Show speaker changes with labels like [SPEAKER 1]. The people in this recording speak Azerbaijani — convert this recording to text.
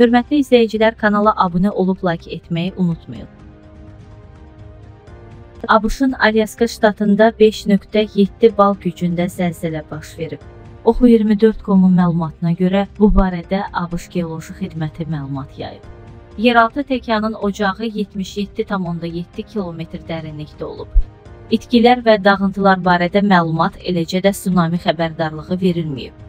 [SPEAKER 1] Hörmətli izləyicilər, kanala abunə olub like etməyi unutmayın. ABŞ-ın Alyaska ştatında 5.7 bal gücündə zəlzələ baş verib. Oxu 24.com-un məlumatına görə bu barədə ABŞ Geoloji Xidməti məlumat yayıb. Yeraltı təkanın ocağı 77,7 kilometr dərinlikdə olub. İtkilər və dağıntılar barədə məlumat, eləcə də tsunami xəbərdarlığı verilməyib.